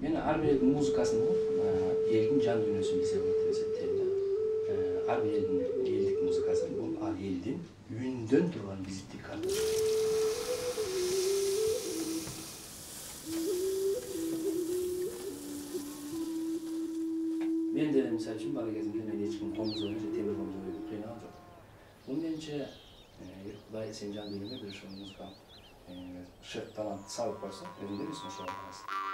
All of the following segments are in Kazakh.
мен ар бир элдин музыкасын элдин жан дүйнөсү десе да. Ар бир элдин элдик музыкасы бул ал элдин үндөн турган визиттик картасы Men de misal uchun balaga bilmaydi hech kim tomzoni temir tomzoni qiynaldi. Ungacha Xudoy Senjon deganda bir shu musiqa shu talant salib qo'ysa, o'zingda bir shu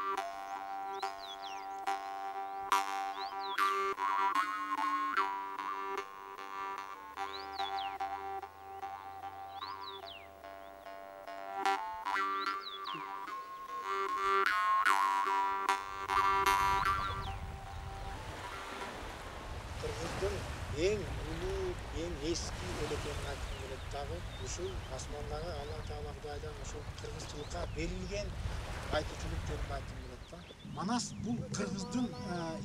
кыргыздын эң улуу эң эски элекеңин айткым келет дагы ушул асмандагы алла таала кудайдан ушул кыргызчылыкка берилген айтуучулук жөнүндө айткым келет да манас бул кыргыздын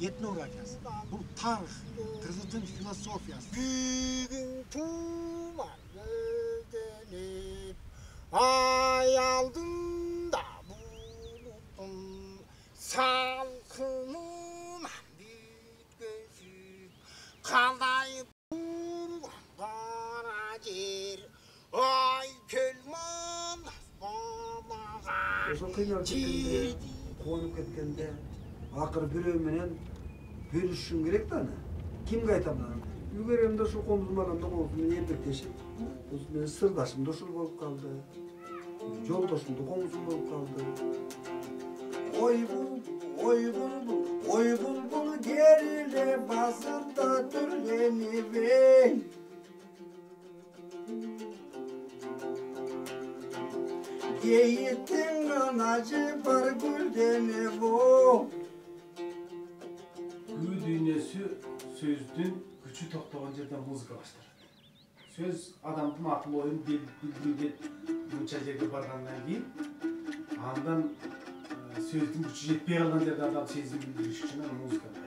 этнографиясы бул тарых кыргыздын философиясы бүгүн туман көлдөнүп балага ошо кыйналып кеткенде кубанып кеткенде акыры бирөө менен бөлүшүшүң керек да аны. Кимге айтам анан үйгө келгенде ушул комуз балам да комуз менен эмгектешип менин сырдашым да ушул болуп калды. Жолдошум да комузум болуп калды. Ой булбул ой булбул ой булбул кериле басында түрленип эй Yiğitin anacı var güldene bu күү дүйнөсү сөздүн күчү токтогон жерден музыка башталат сөз адамдын акыл оюн билдирүүгө мынча жерге баргандан кийин андан сөздүн күчү жетпей калган жерде адам билдириш үчүн аны музыка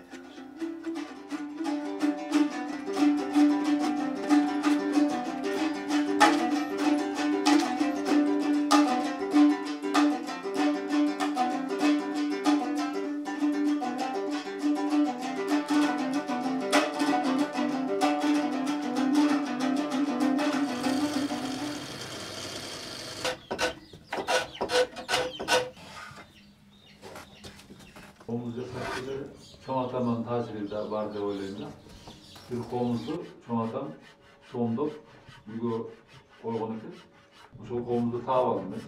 çoğatamın tazirinde vardı öyleyinde. Bir komuzdu, çoğatam, çoğumdur, mügo organıktı. Şu komuzu tav alınmış.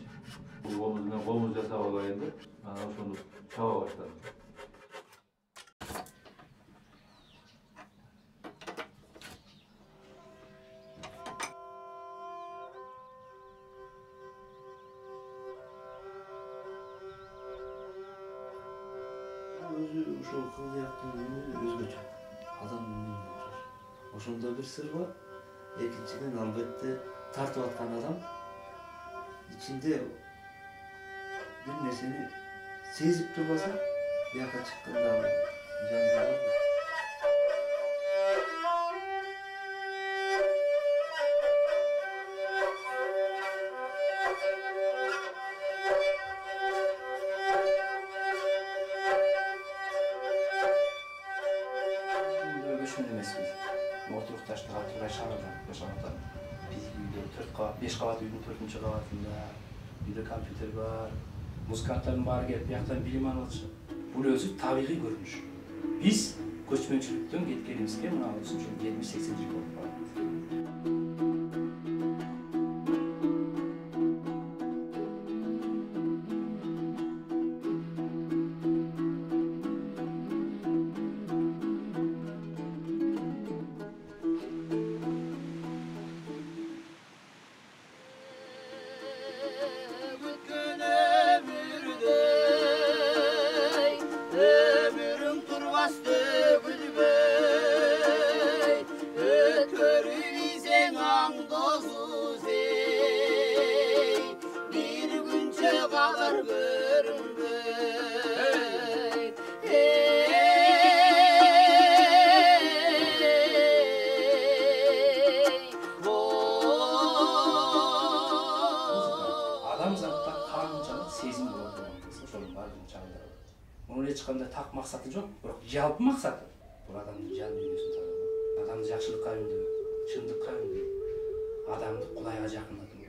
Bu komuzun komuzu tav alayındı. Ben o şunu tava başladım. özü uşa okulda yaptığım düğünü özgöçe. Adam düğünü otur. Oşunda bir sır var. Ekinçiden albette tartıp atkan adam içinde bir nesini sezip durmasa yaka çıktığında canlı olur. Отурук таштаган тургай шаарда жашап атам биздин үйдө төрт кабат беш кабат үйдүн төртүнчү кабатында үйдө компьютер бар музыканттардын баары келип бияктан билим алып атышат бул өзү табигый көрүнүш биз көчмөнчүлүктөн кеткенибизге мына ушул жетимиш сексен жыл болуп калат канчалык сезим болот болгон болсо ошонун баардыгын чагылдырат мунун эч кандай так максаты жок бирок жалпы максаты бул адамдын жан тазалоо адамды жакшылыкка үндөө чындыкка үндөө адамды кудайга жакындатуу